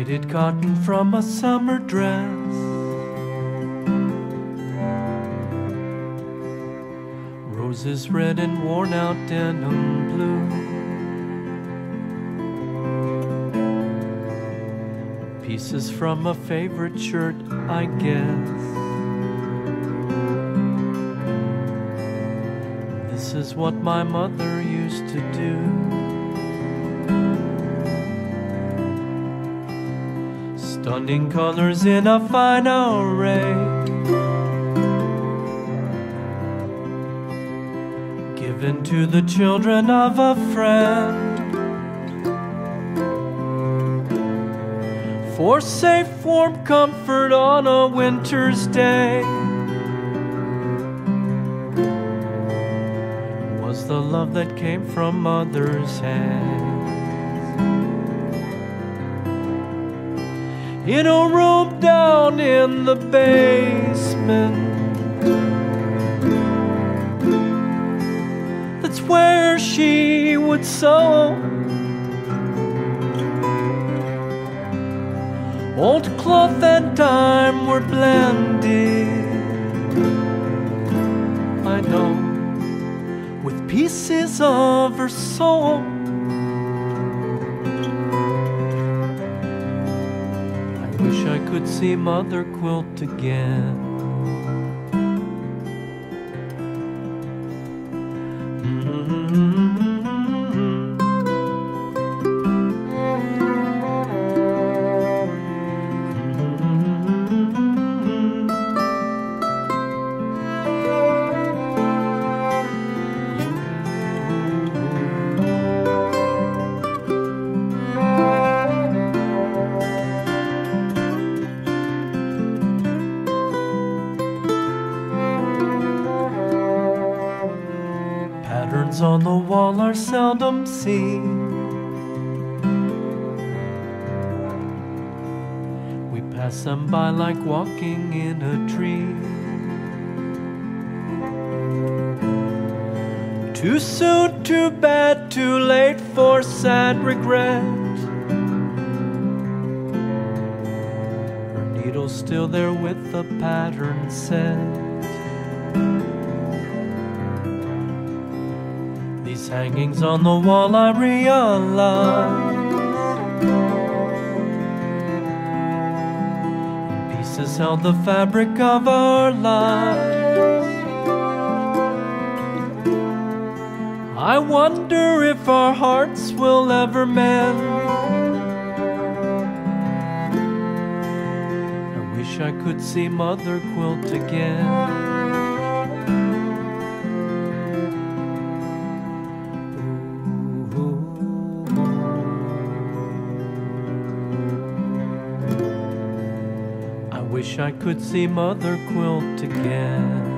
Faded cotton from a summer dress. Roses red and worn out denim blue. Pieces from a favorite shirt, I guess. This is what my mother used to do. Stunning colors in a fine array. Given to the children of a friend. For safe, warm comfort on a winter's day. Was the love that came from mother's hands. In a room down in the basement. That's where she would sew. Old cloth and time were blended. I know, with pieces of her soul. Wish I could see Mother quilt again. Mm-hmm. On the wall are seldom seen. We pass them by like walking in a dream. Too soon, too bad, too late for sad regret. Her needle's still there with the pattern set. Hangings on the wall, I realize. Pieces held the fabric of our lives. I wonder if our hearts will ever mend. I wish I could see Mother Quilt again. wish I could see Mother Quilt again.